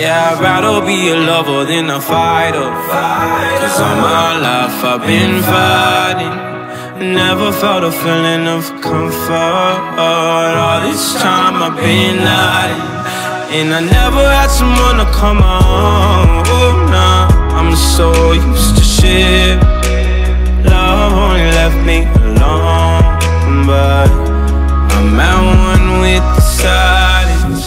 Yeah, I'd rather be a lover than a fighter. Cause all my life I've been fighting. Never felt a feeling of comfort. All this time I've been hiding. And I never had someone to come on. Oh, nah, I'm so used to shit. Love only left me alone. But I'm at one with the silence.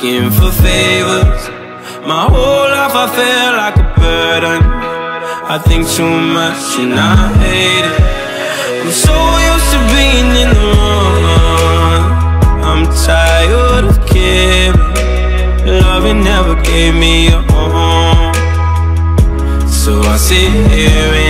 Asking for favors. My whole life I feel like a burden. I think too much and I hate it. I'm so used to being in the wrong. I'm tired of caring. Loving never gave me a home. So I sit here.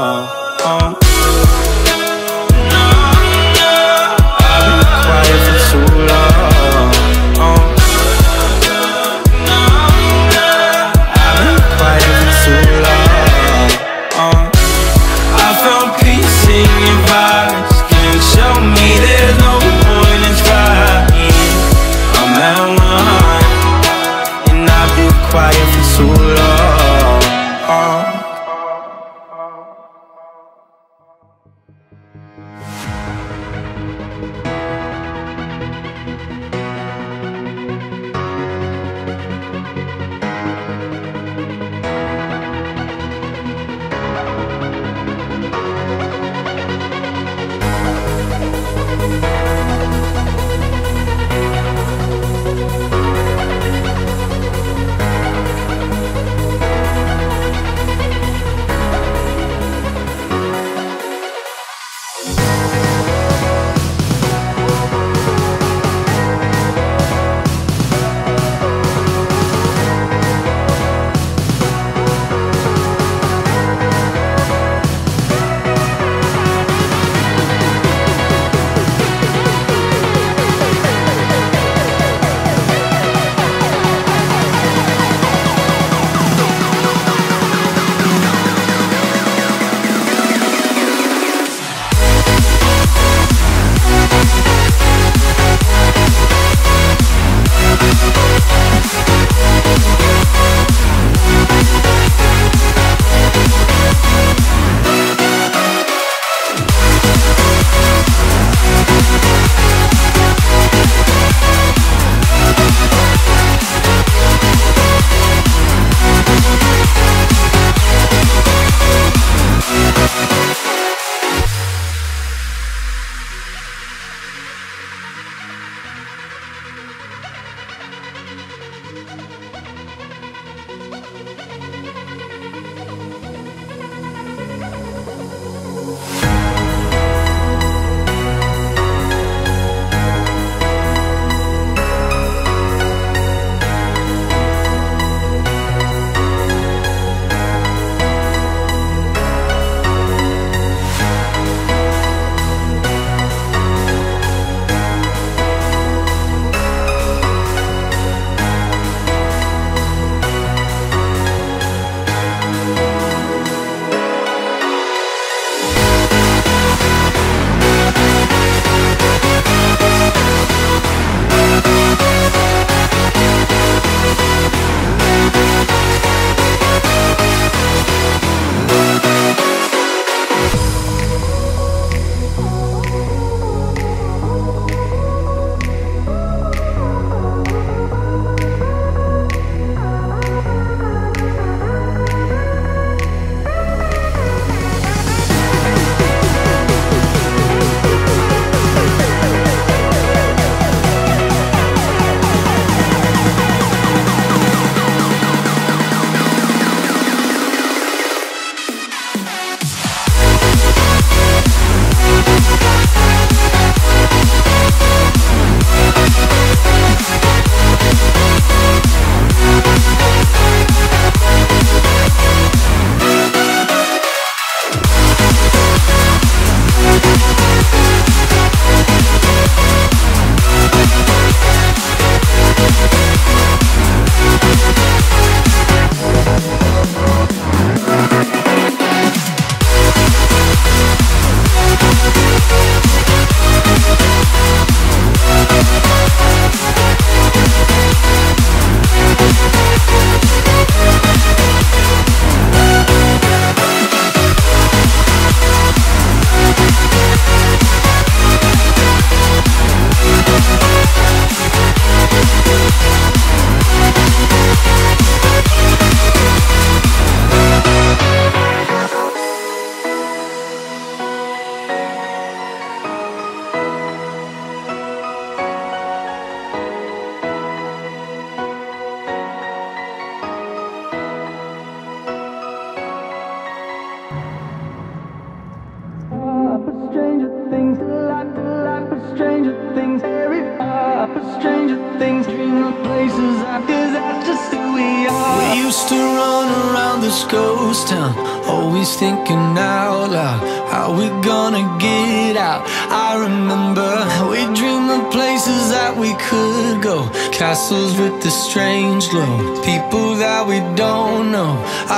just goes down Always thinking out loud How we gonna get out. I remember we dreamed of places that we could go. Castles with the strange glow People that we don't know.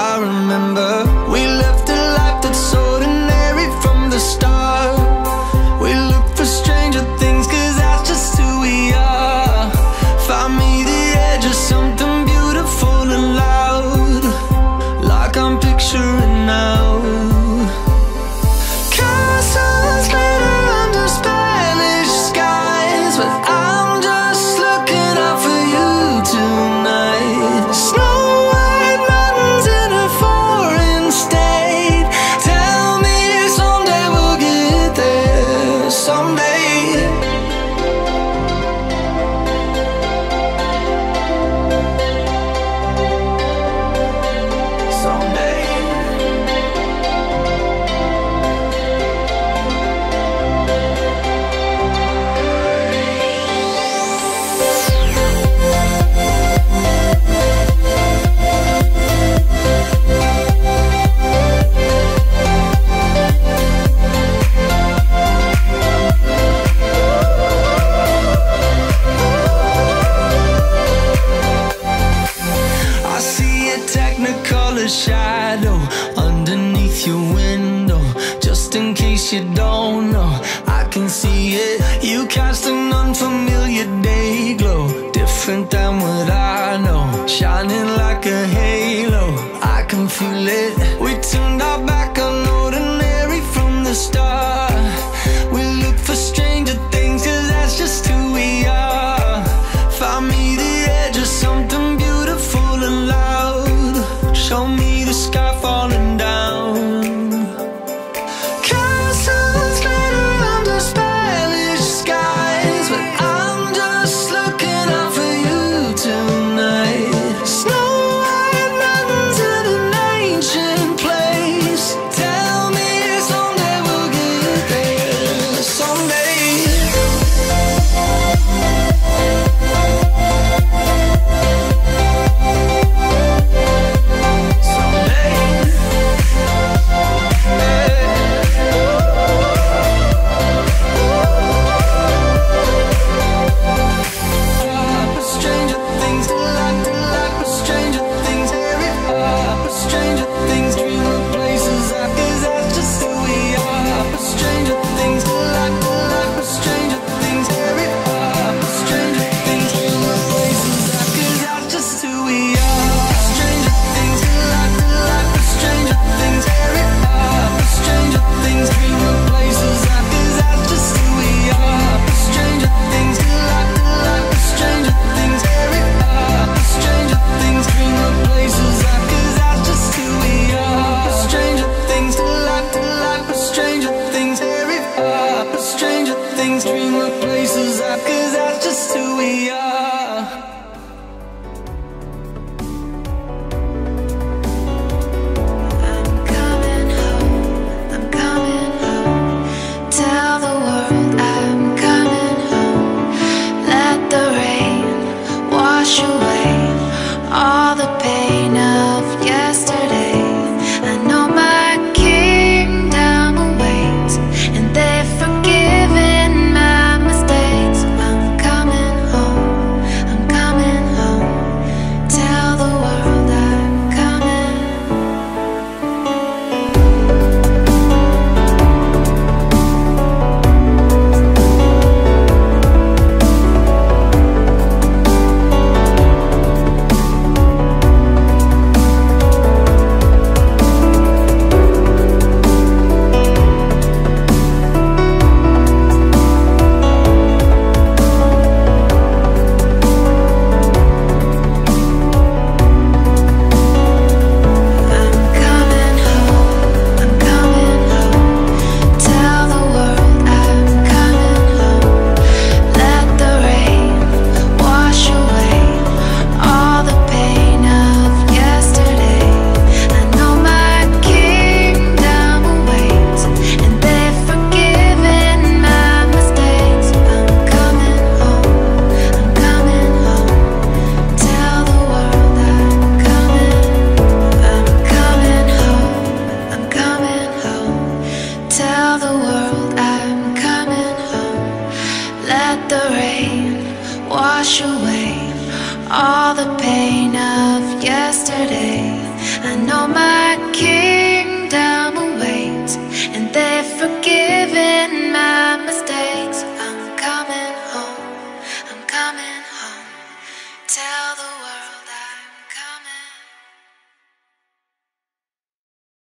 I remember we left a life that's ordinary from the start. shining like a halo. I can feel it